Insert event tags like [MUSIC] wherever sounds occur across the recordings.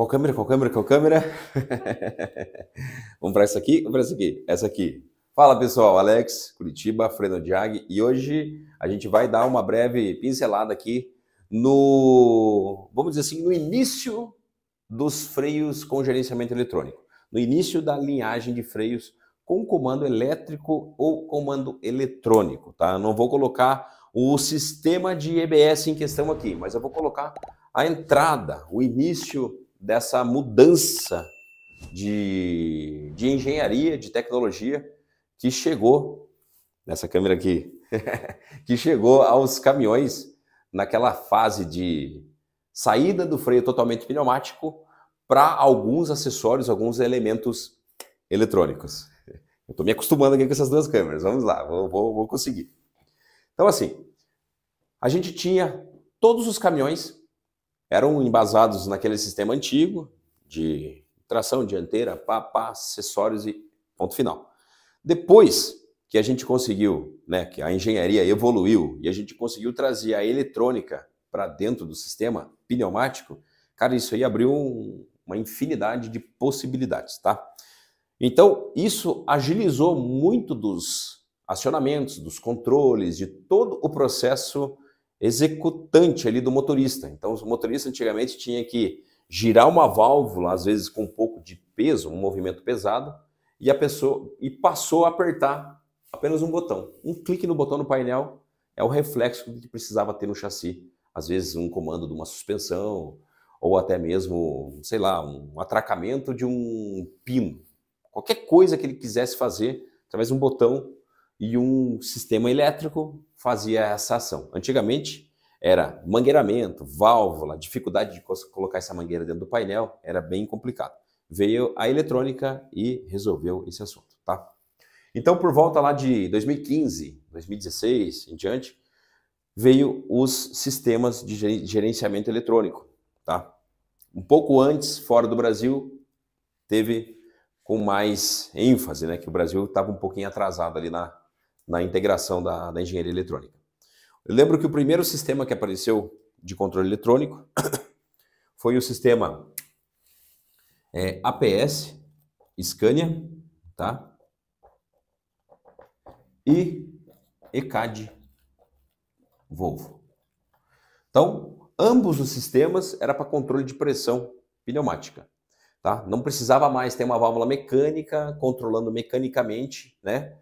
Qual câmera? Qual câmera? Qual câmera? [LAUGHS] Vamos para essa aqui? Vamos para essa aqui. Essa aqui. Fala pessoal, Alex, Curitiba, Freno Diag, e hoje a gente vai dar uma breve pincelada aqui no, vamos dizer assim, no início dos freios com gerenciamento eletrônico, no início da linhagem de freios com comando elétrico ou comando eletrônico, tá? Não vou colocar o sistema de EBS em questão aqui, mas eu vou colocar a entrada, o início dessa mudança de, de engenharia, de tecnologia que chegou nessa câmera aqui, [LAUGHS] que chegou aos caminhões naquela fase de saída do freio totalmente pneumático para alguns acessórios, alguns elementos eletrônicos. Eu estou me acostumando aqui com essas duas câmeras. Vamos lá, vou, vou, vou conseguir. Então, assim, a gente tinha todos os caminhões eram embasados naquele sistema antigo de tração dianteira, pá, pá, acessórios e ponto final. Depois que a gente conseguiu, né, que a engenharia evoluiu e a gente conseguiu trazer a eletrônica para dentro do sistema pneumático, cara, isso aí abriu um, uma infinidade de possibilidades, tá? Então, isso agilizou muito dos acionamentos, dos controles, de todo o processo executante ali do motorista. Então, o motorista antigamente tinha que girar uma válvula, às vezes com um pouco de peso, um movimento pesado, e a pessoa e passou a apertar apenas um botão. Um clique no botão no painel é o reflexo que precisava ter no chassi. Às vezes um comando de uma suspensão ou até mesmo, sei lá, um atracamento de um pino. Qualquer coisa que ele quisesse fazer através de um botão e um sistema elétrico fazia essa ação. Antigamente era mangueiramento, válvula, dificuldade de colocar essa mangueira dentro do painel, era bem complicado veio a eletrônica e resolveu esse assunto, tá? Então, por volta lá de 2015, 2016 em diante, veio os sistemas de gerenciamento eletrônico, tá? Um pouco antes, fora do Brasil, teve com mais ênfase, né? Que o Brasil estava um pouquinho atrasado ali na, na integração da, da engenharia eletrônica. Eu lembro que o primeiro sistema que apareceu de controle eletrônico [COUGHS] foi o sistema é APS, Scania, tá? E ECAD, Volvo. Então, ambos os sistemas era para controle de pressão pneumática, tá? Não precisava mais ter uma válvula mecânica controlando mecanicamente, né?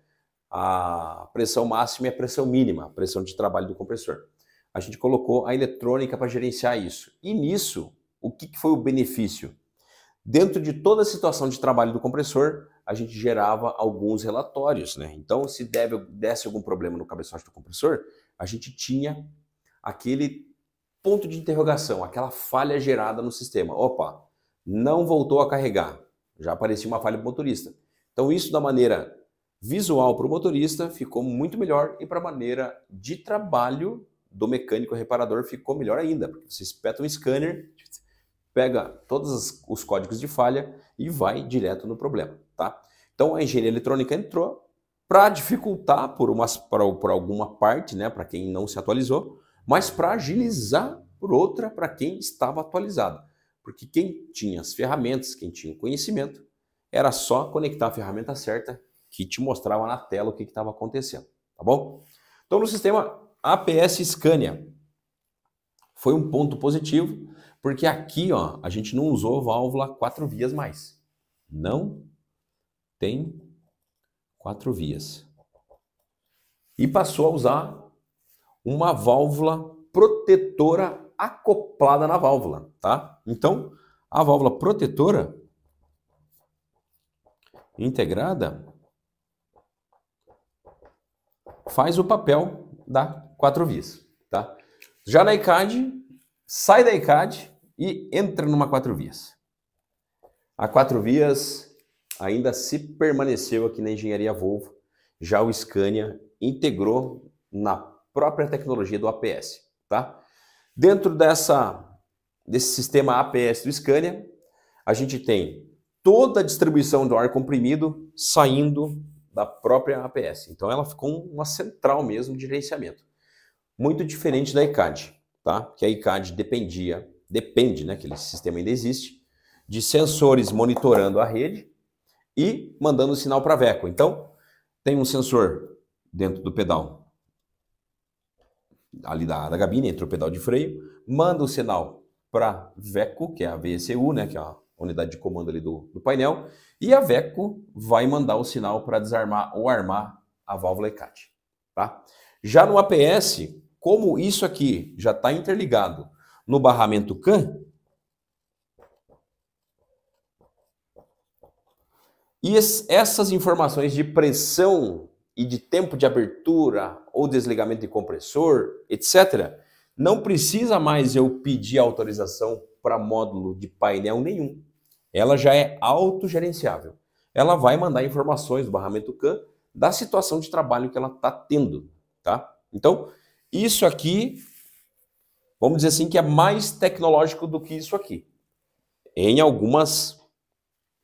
A pressão máxima e a pressão mínima, a pressão de trabalho do compressor. A gente colocou a eletrônica para gerenciar isso. E nisso, o que, foi o benefício? Dentro de toda a situação de trabalho do compressor, a gente gerava alguns relatórios, né? Então, se deve, desse algum problema no cabeçote do compressor, a gente tinha aquele ponto de interrogação, aquela falha gerada no sistema. Opa, não voltou a carregar. Já aparecia uma falha para o motorista. Então, isso da maneira visual para o motorista ficou muito melhor e para a maneira de trabalho do mecânico reparador ficou melhor ainda, porque você espeta um scanner, pega todos os códigos de falha e vai direto no problema, tá? Então a engenharia eletrônica entrou para dificultar por, umas, por, por alguma parte, né, para quem não se atualizou, mas para agilizar por outra para quem estava atualizado. Porque quem tinha as ferramentas, quem tinha o conhecimento, era só conectar a ferramenta certa que te mostrava na tela o que estava acontecendo, tá bom? Então no sistema APS Scania foi um ponto positivo, porque aqui, ó, a gente não usou válvula quatro vias mais. Não tem quatro vias. E passou a usar uma válvula protetora acoplada na válvula, tá? Então, a válvula protetora integrada faz o papel da quatro vias, tá? Já na ICAD, sai da ICAD e entra numa quatro vias. A quatro vias ainda se permaneceu aqui na engenharia Volvo, já o Scania integrou na própria tecnologia do APS, tá? Dentro dessa desse sistema APS do Scania, a gente tem toda a distribuição do ar comprimido saindo da própria APS. Então ela ficou uma central mesmo de gerenciamento. Muito diferente da ICAD tá? Que a ICAD dependia, depende, né, que esse sistema ainda existe, de sensores monitorando a rede e mandando sinal para a VECO. Então, tem um sensor dentro do pedal, ali da, da gabine, entre o pedal de freio, manda o sinal para VECO, que é a VCU, né, que é a unidade de comando ali do, do painel, e a VECO vai mandar o sinal para desarmar ou armar a válvula ECAT. Tá? Já no APS, como isso aqui já está interligado no barramento CAN, e essas informações de pressão e de tempo de abertura ou desligamento de compressor, etc., não precisa mais eu pedir autorização para módulo de painel nenhum. Ela já é autogerenciável. Ela vai mandar informações do barramento CAN da situação de trabalho que ela está tendo, tá? Então, isso aqui, vamos dizer assim, que é mais tecnológico do que isso aqui, em algumas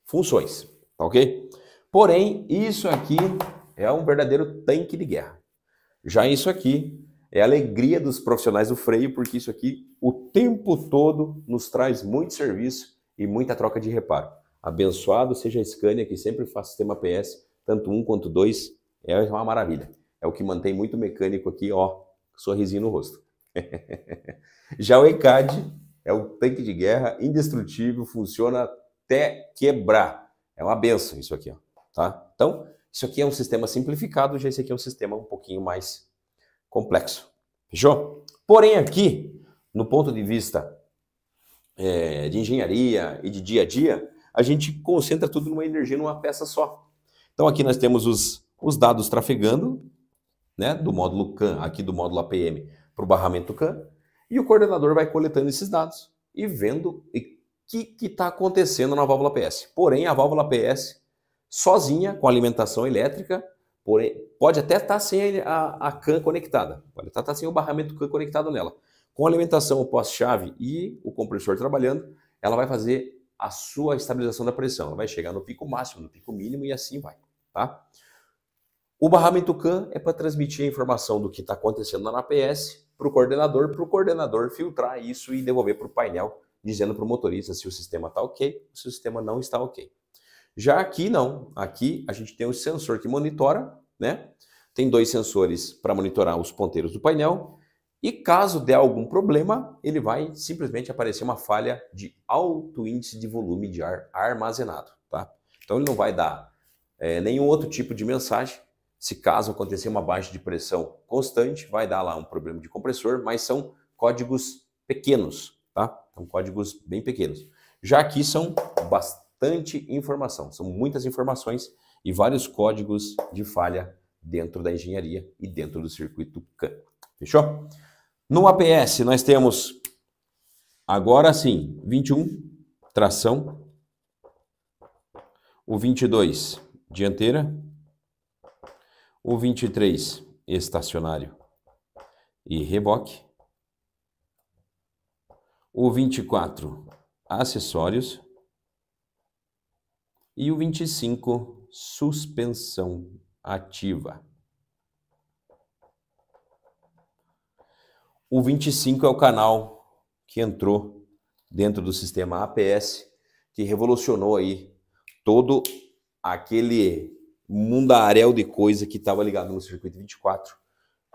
funções, tá ok? Porém, isso aqui é um verdadeiro tanque de guerra. Já isso aqui é a alegria dos profissionais do freio, porque isso aqui o tempo todo nos traz muito serviço e muita troca de reparo. Abençoado seja a Scania, que sempre faz sistema PS, tanto um quanto dois, é uma maravilha. É o que mantém muito mecânico aqui, ó, sorrisinho no rosto. [LAUGHS] Já o ECAD é o tanque de guerra indestrutível, funciona até quebrar. É uma benção isso aqui, ó, tá? Então, isso aqui é um sistema simplificado, já esse aqui é um sistema um pouquinho mais complexo. Fechou? Porém, aqui, no ponto de vista é, de engenharia e de dia a dia, a gente concentra tudo numa energia, numa peça só. Então, aqui nós temos os, os dados trafegando, né, do módulo CAN, aqui do módulo APM, para o barramento CAN, e o coordenador vai coletando esses dados e vendo o que está acontecendo na válvula PS. Porém, a válvula PS, sozinha, com alimentação elétrica, porém, pode até estar tá sem a, a CAN conectada, pode até estar tá sem o barramento CAN conectado nela. Com alimentação pós-chave e o compressor trabalhando, ela vai fazer a sua estabilização da pressão. Ela vai chegar no pico máximo, no pico mínimo e assim vai. Tá? O barramento CAN é para transmitir a informação do que está acontecendo na APS para o coordenador, para o coordenador filtrar isso e devolver para o painel, dizendo para o motorista se o sistema está ok, se o sistema não está ok. Já aqui não, aqui a gente tem o sensor que monitora, né? Tem dois sensores para monitorar os ponteiros do painel e caso der algum problema, ele vai simplesmente aparecer uma falha de alto índice de volume de ar armazenado, tá? Então ele não vai dar é, nenhum outro tipo de mensagem, se caso acontecer uma baixa de pressão constante, vai dar lá um problema de compressor, mas são códigos pequenos, tá? São códigos bem pequenos. Já aqui são bastante informação, são muitas informações e vários códigos de falha dentro da engenharia e dentro do circuito CAN. Fechou? No APS nós temos agora sim 21 tração, o 22 dianteira, o 23 estacionário e reboque, o 24 acessórios. E o 25 suspensão ativa. O 25 é o canal que entrou dentro do sistema APS, que revolucionou aí todo aquele mundaréu de coisa que estava ligado no circuito 24,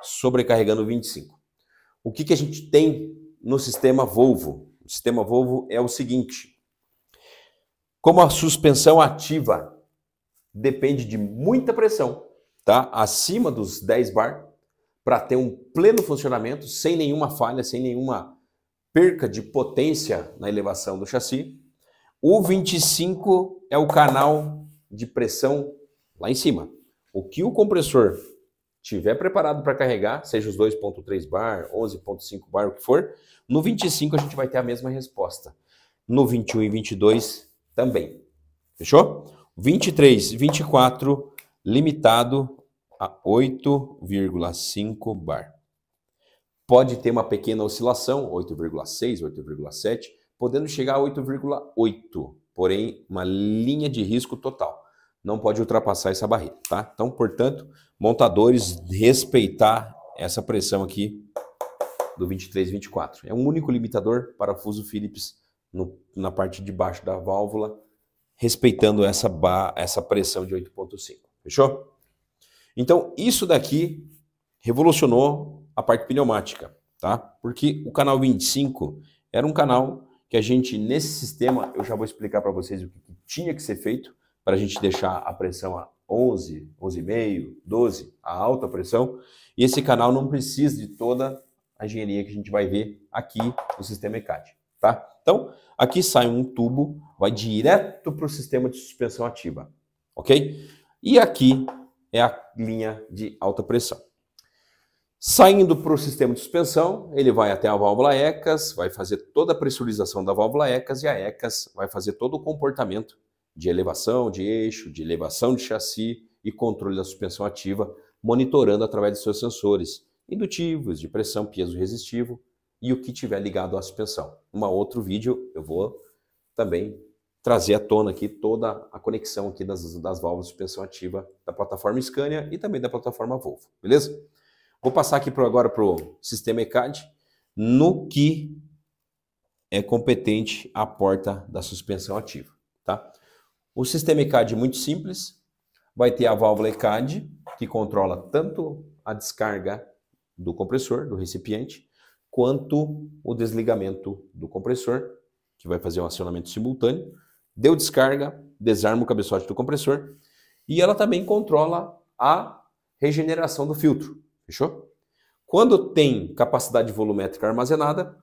sobrecarregando o 25. O que, que a gente tem no sistema Volvo? O sistema Volvo é o seguinte: como a suspensão ativa depende de muita pressão, tá? Acima dos 10 bar, para ter um pleno funcionamento, sem nenhuma falha, sem nenhuma perca de potência na elevação do chassi. O 25 é o canal de pressão lá em cima. O que o compressor tiver preparado para carregar, seja os 2.3 bar, 11.5 bar, o que for, no 25 a gente vai ter a mesma resposta. No 21 e 22 também. Fechou? 23, 24 limitado a 8,5 bar. Pode ter uma pequena oscilação, 8,6, 8,7, podendo chegar a 8,8, porém uma linha de risco total não pode ultrapassar essa barreira, tá? Então, portanto, montadores respeitar essa pressão aqui do 23 24. É um único limitador parafuso Phillips no, na parte de baixo da válvula, respeitando essa, essa pressão de 8.5. Fechou? Então, isso daqui revolucionou a parte pneumática, tá? Porque o canal 25 era um canal que a gente, nesse sistema, eu já vou explicar para vocês o que tinha que ser feito para a gente deixar a pressão a 11, 11,5, 12, a alta pressão. E esse canal não precisa de toda a engenharia que a gente vai ver aqui no sistema ECAD, tá? Então, aqui sai um tubo, vai direto para o sistema de suspensão ativa, ok? E aqui é a linha de alta pressão. Saindo para o sistema de suspensão, ele vai até a válvula ECAS, vai fazer toda a pressurização da válvula ECAS e a ECAS vai fazer todo o comportamento de elevação de eixo, de elevação de chassi e controle da suspensão ativa, monitorando através de seus sensores indutivos, de pressão, peso resistivo e o que tiver ligado à suspensão. Um outro vídeo eu vou também trazer à tona aqui toda a conexão aqui das, das válvulas de suspensão ativa da plataforma Scania e também da plataforma Volvo, beleza? Vou passar aqui pro, agora para o sistema ECAD, no que é competente a porta da suspensão ativa. Tá? O sistema ECAD é muito simples, vai ter a válvula ECAD, que controla tanto a descarga do compressor, do recipiente, quanto o desligamento do compressor, que vai fazer um acionamento simultâneo. Deu descarga, desarma o cabeçote do compressor, e ela também controla a regeneração do filtro. Fechou? Quando tem capacidade volumétrica armazenada,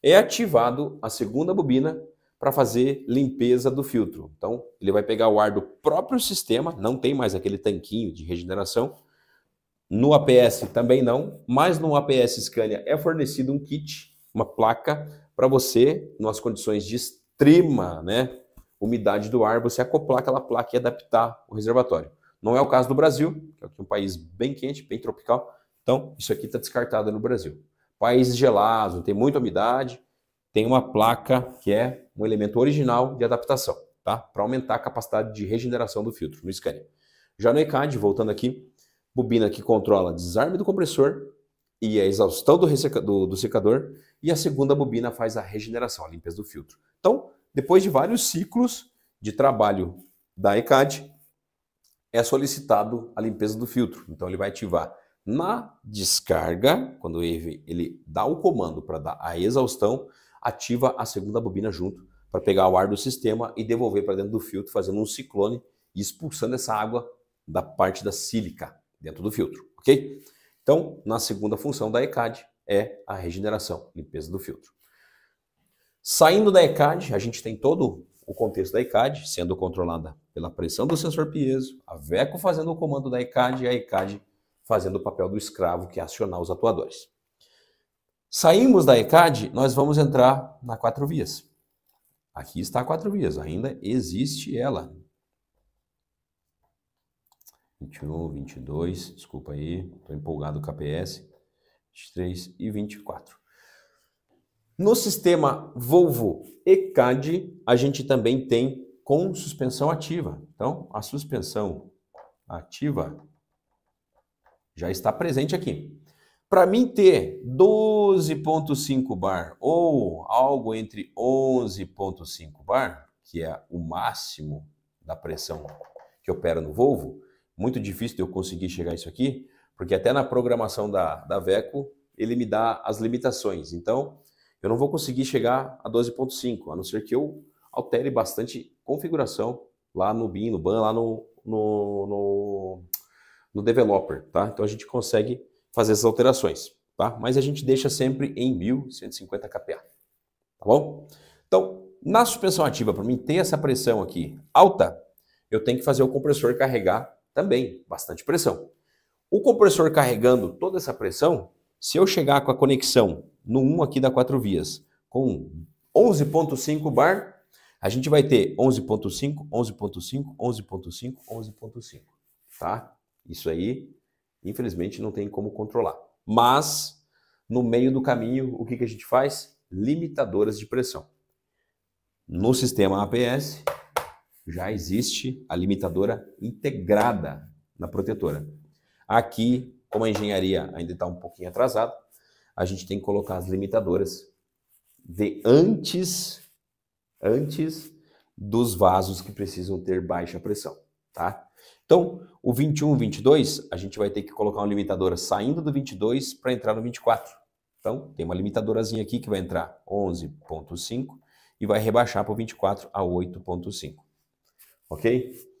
é ativado a segunda bobina para fazer limpeza do filtro. Então, ele vai pegar o ar do próprio sistema, não tem mais aquele tanquinho de regeneração. No APS também não, mas no APS Scania é fornecido um kit, uma placa, para você, nas condições de extrema né, umidade do ar, você acoplar aquela placa e adaptar o reservatório. Não é o caso do Brasil, que é um país bem quente, bem tropical, então, isso aqui está descartado no Brasil. Países gelados, tem muita umidade, tem uma placa que é um elemento original de adaptação, tá? Para aumentar a capacidade de regeneração do filtro no Scania. Já no ECAD, voltando aqui, bobina que controla desarme do compressor e a exaustão do, do, do secador, e a segunda bobina faz a regeneração, a limpeza do filtro. Então, depois de vários ciclos de trabalho da ECAD, é solicitado a limpeza do filtro. Então, ele vai ativar na descarga, quando ele, ele dá o comando para dar a exaustão, ativa a segunda bobina junto para pegar o ar do sistema e devolver para dentro do filtro, fazendo um ciclone e expulsando essa água da parte da sílica dentro do filtro, ok? Então, na segunda função da ECAD é a regeneração, limpeza do filtro. Saindo da ECAD, a gente tem todo o contexto da ECAD sendo controlada pela pressão do sensor piezo, a VECO fazendo o comando da ECAD e a ECAD fazendo o papel do escravo, que é acionar os atuadores. Saímos da ECAD, nós vamos entrar na quatro vias. Aqui está a quatro vias, ainda existe ela. 21, 22, desculpa aí, estou empolgado com a PS, 23 e 24. No sistema Volvo ECAD, a gente também tem com suspensão ativa. Então, a suspensão ativa já está presente aqui. Para mim ter 12.5 bar ou algo entre 11.5 bar, que é o máximo da pressão que opera no Volvo, muito difícil de eu conseguir chegar a isso aqui, porque até na programação da, da VECO ele me dá as limitações. Então, eu não vou conseguir chegar a 12.5, a não ser que eu altere bastante configuração lá no BIM, no BAN, lá no, no, no no developer, tá? Então a gente consegue fazer essas alterações, tá? Mas a gente deixa sempre em 1150 kPa, tá bom? Então, na suspensão ativa, para mim ter essa pressão aqui alta, eu tenho que fazer o compressor carregar também bastante pressão. O compressor carregando toda essa pressão, se eu chegar com a conexão no 1 aqui da quatro vias com 11.5 bar, a gente vai ter 11.5, 11.5, 11.5, 11.5, tá? Isso aí, infelizmente, não tem como controlar. Mas, no meio do caminho, o que, que a gente faz? Limitadoras de pressão. No sistema APS, já existe a limitadora integrada na protetora. Aqui, como a engenharia ainda está um pouquinho atrasada, a gente tem que colocar as limitadoras de antes antes dos vasos que precisam ter baixa pressão, tá? Então, o 21, 22, a gente vai ter que colocar uma limitadora saindo do 22 para entrar no 24. Então, tem uma limitadorazinha aqui que vai entrar 11.5 e vai rebaixar para o 24 a 8.5. Ok?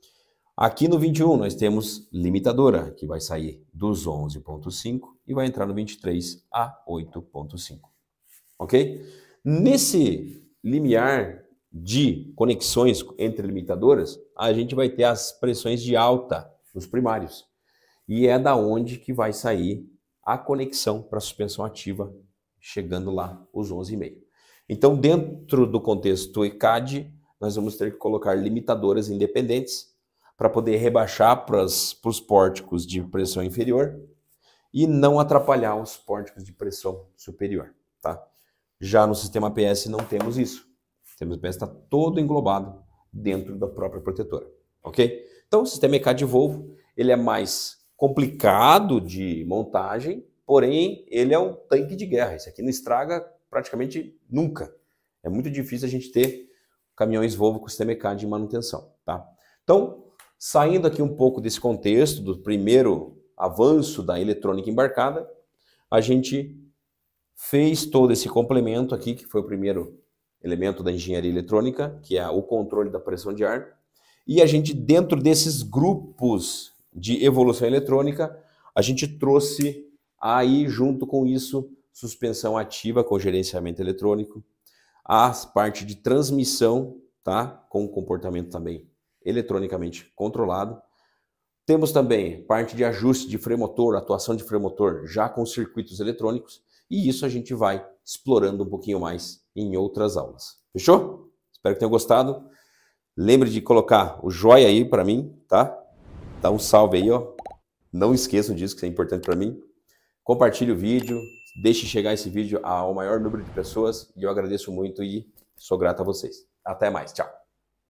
Aqui no 21 nós temos limitadora, que vai sair dos 11.5 e vai entrar no 23 a 8.5. Ok? Nesse limiar de conexões entre limitadoras, a gente vai ter as pressões de alta nos primários. E é da onde que vai sair a conexão para suspensão ativa, chegando lá os 11,5. Então, dentro do contexto ECAD, nós vamos ter que colocar limitadoras independentes para poder rebaixar para os pórticos de pressão inferior e não atrapalhar os pórticos de pressão superior. Tá? Já no sistema PS não temos isso. O sistema PS está todo englobado dentro da própria protetora, ok? Então, o sistema EK de Volvo, ele é mais complicado de montagem, porém, ele é um tanque de guerra. Esse aqui não estraga praticamente nunca. É muito difícil a gente ter caminhões Volvo com sistema EK de manutenção, tá? Então, saindo aqui um pouco desse contexto do primeiro avanço da eletrônica embarcada, a gente fez todo esse complemento aqui, que foi o primeiro elemento da engenharia eletrônica, que é o controle da pressão de ar. E a gente, dentro desses grupos de evolução eletrônica, a gente trouxe aí, junto com isso, suspensão ativa com gerenciamento eletrônico, a parte de transmissão, tá? Com comportamento também eletronicamente controlado. Temos também parte de ajuste de freio motor, atuação de freio motor já com circuitos eletrônicos, e isso a gente vai explorando um pouquinho mais em outras aulas. Fechou? Espero que tenham gostado. Lembre de colocar o joia aí para mim, tá? Dá um salve aí, ó. Não esqueçam disso, que é importante para mim. Compartilhe o vídeo, deixe chegar esse vídeo ao maior número de pessoas e eu agradeço muito e sou grato a vocês. Até mais, tchau.